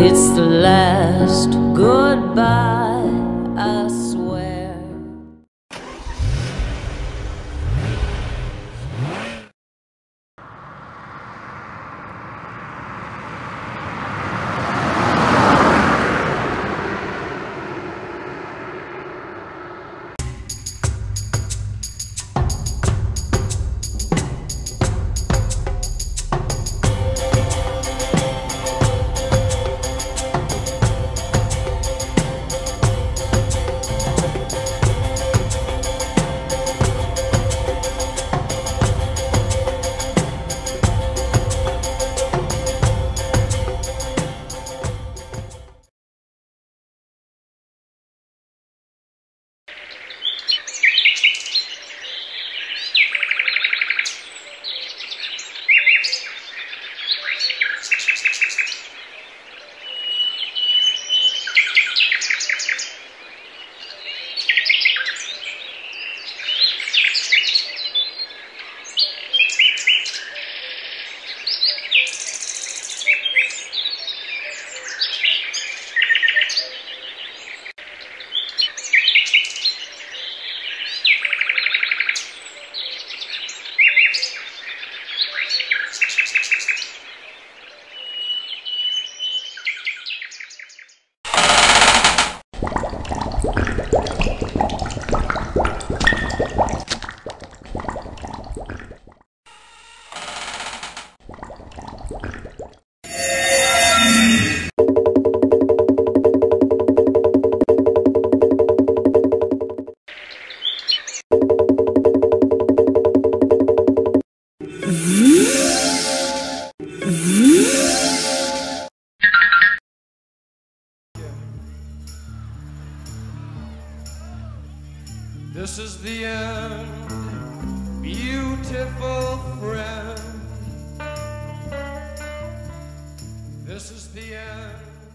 It's the last goodbye, I This is the end, beautiful friend. This is the end.